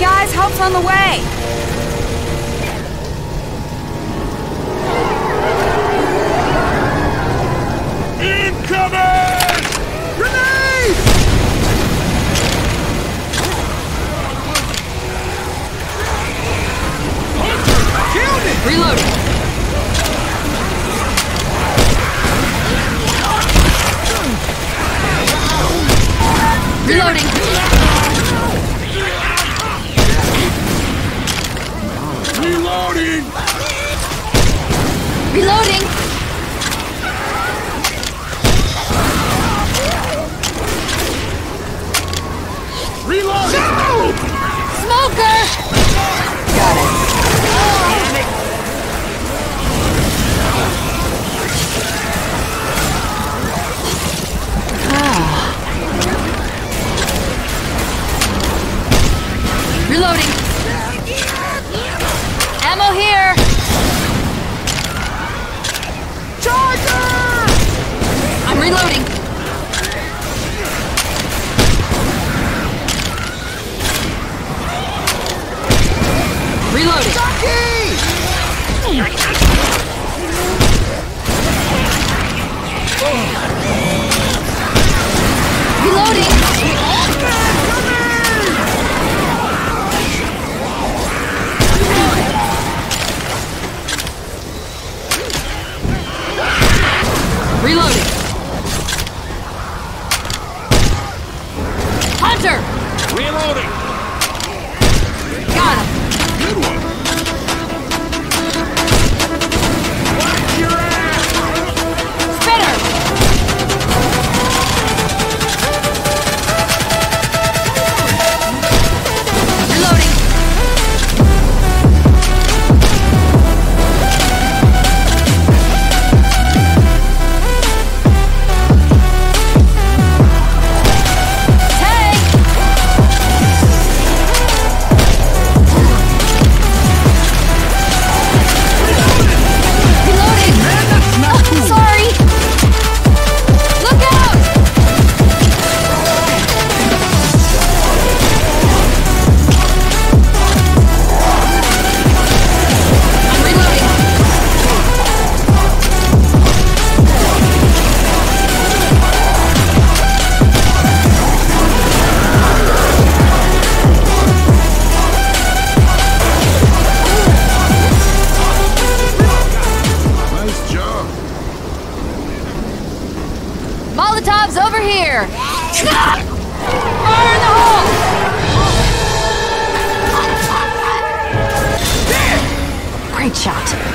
guys, help's on the way. Incoming! Grenade! Killed it! Reloading. Reloading. Reloading! Reloading. Reloading! Smoker! Got it. Ah. Reloading. Ammo here. Charger! I'm reloading. Reloading. Reloading. Molotov's over here! Fire in the hole! Great shot.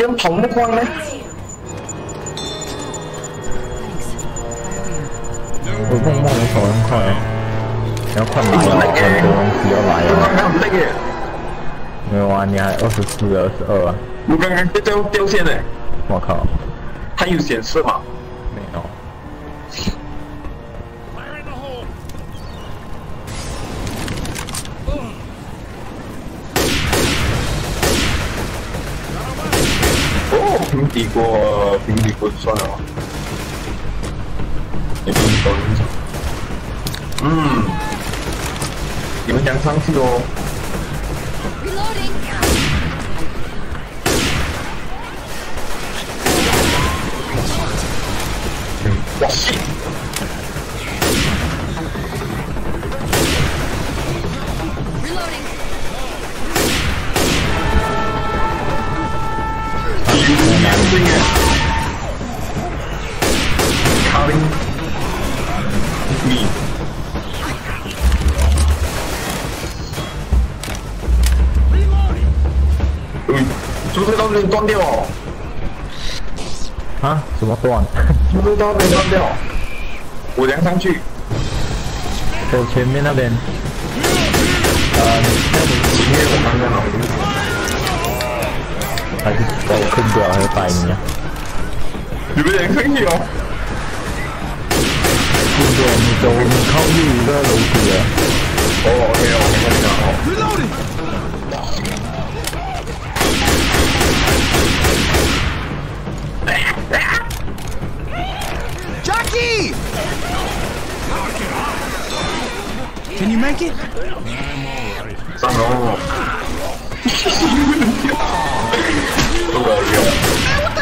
不用跑那么快呢？我碰碰的跑很快，要快满了，很多东西要来了。没有啊，你还二十四、二十二啊！我刚刚掉掉线呢，我靠，它有显示吗？平底锅，平底锅算了吧。也不是抖音上。嗯，你们想上去哦。这个卡林米，Reloading! 嗯，主推刀被断掉哦，啊？怎么断？主推刀被断掉，我量上去，走前面那边。呃，前面我刚刚好，他是在困不了，还反应呢。你们人生气哦。不对，你走，你靠近一个楼梯。哦，OK，我明白你了。Reloading。Jackie! Can you make it? I'm all right.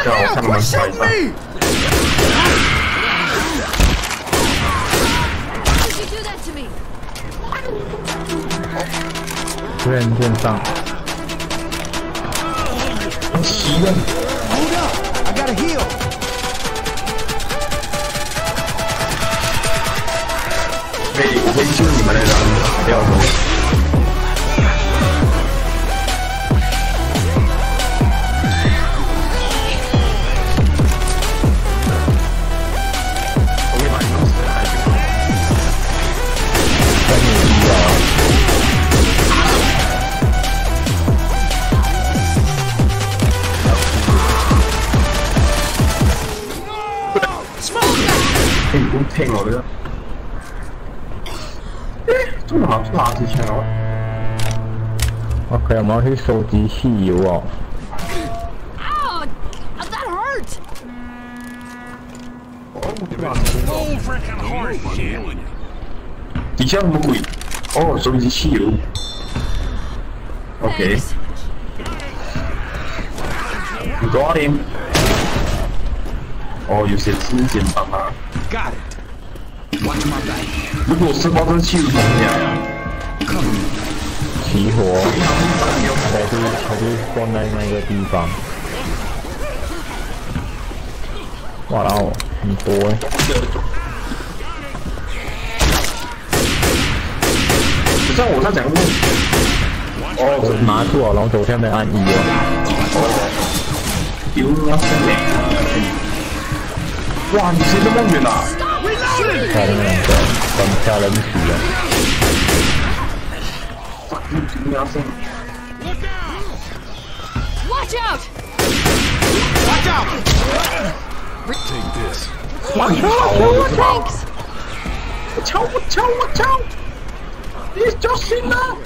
no, come shooting shoot me! How did you do that to me? up, I gotta heal. Wait, wait, 就是你们来着，不要说。OK，我们去收集汽油哦。Oh，that hurts！我什么鬼？哦，收集汽油。OK。Got him！哦，有是新技能啊。Got it！我的妈呀！如果是发生汽油爆炸，起火。还是还是放在那个地方哇哦很多欸不是我在讲问。哦，我拿住啊然后昨天没按一啊。哇，你飞这么远啊!下那两个等下人死了你 Watch out! Watch out! 哇，你跑了是吧？Thanks. 我敲我敲我敲！你小心啊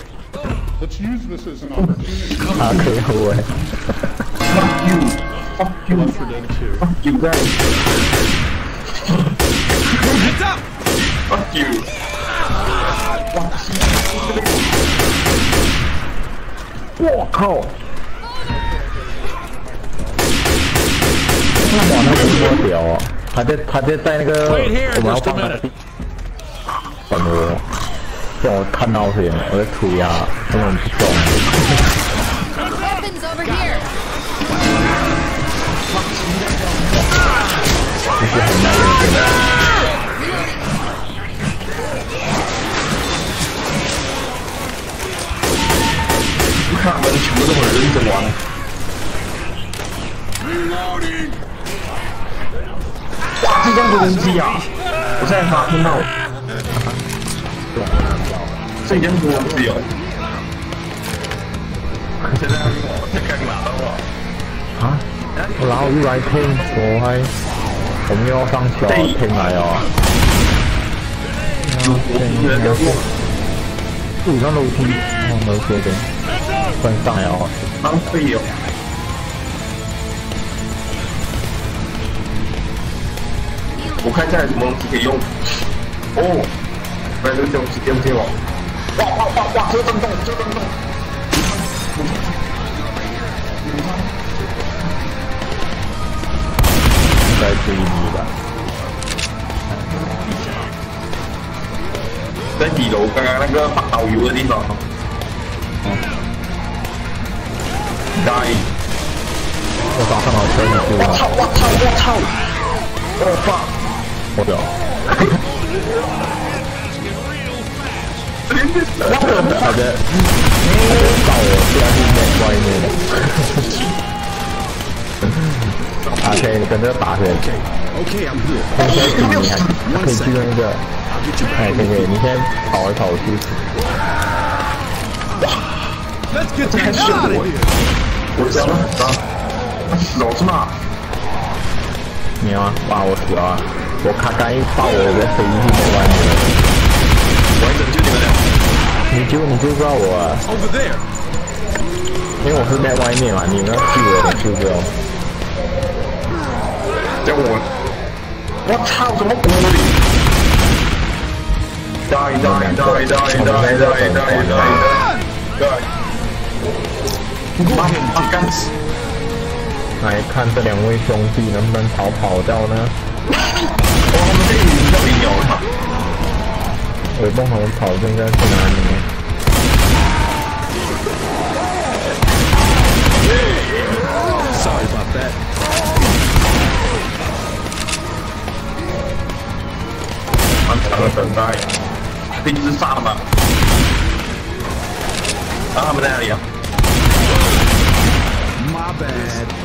Let's use this as an opportunity 他可以回！Fuck you! Fuck you! for them too. Fuck you guys! Heads up! Fuck you! 我靠那哇那个多屌啊他在他在在那个我们要放那个 minute. 等我让我看到谁我在推啊根本不中 Weapons over here. 不是很难认真你看我们全部都很认真玩。这张无人机啊我在才听到这真不能自由在要我我太开心啊然后又来碰我还我们要上桥了来啊这我有点有点难过四五张楼梯上楼梯有点笨呀浪费哟我看一下有什么东西可以用。哦，原来这个东西丢丢哦。哇哇哇哇！这个震动，这个震动。應該注意吧。在底楼刚刚那个放导游的地方。大意。我早上好車你知我操！我操！我操！我操！我屌！好的，到我你。跟这个打起来。OK，I'm here。可以去，可以去那个。哎，可以，你先跑一跑去。Let's get the shot of here。我走了，走。老子嘛。你啊，把，我屌了！我卡刚一爆，我的飞机在外面。我拯救你们俩。你就你就知道我啊，Over there. 因为我是在外面嘛，你们要救我，你就知道。叫我，我操，什么玻璃？die die die die die die die die die。妈妈干死！来看这两位兄弟能不能逃跑掉呢？我们这里比较有吧？我帮他们跑，现在去哪里。Sorry about that. 漫长的等待，兵是炸吗？啊，他们在哪里啊？My bad.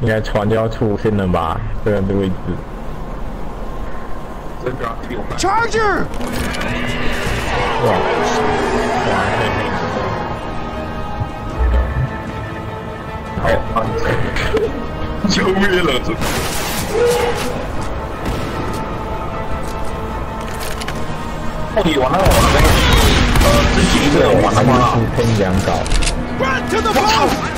应该船就要出现了吧？这个位置。Charger! 哇哇，嘿嘿。哎，啊！救命了，这。哦，你玩了我那个，一个麻薯通两稿，不安。